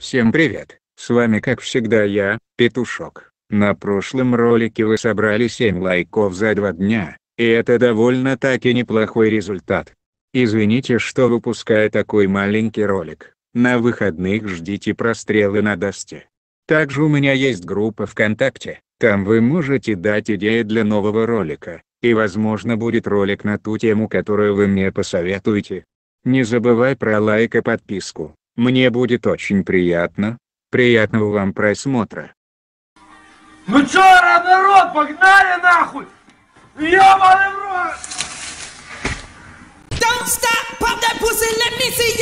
Всем привет, с вами как всегда я, Петушок. На прошлом ролике вы собрали 7 лайков за 2 дня, и это довольно-таки неплохой результат. Извините, что выпускаю такой маленький ролик. На выходных ждите прострелы на досте. Также у меня есть группа ВКонтакте, там вы можете дать идеи для нового ролика, и возможно будет ролик на ту тему, которую вы мне посоветуете. Не забывай про лайк и подписку. Мне будет очень приятно. Приятного вам просмотра. Ну чё, народ, погнали нахуй! Ёбаный в рот! Don't stop, pop that pussy, let me see you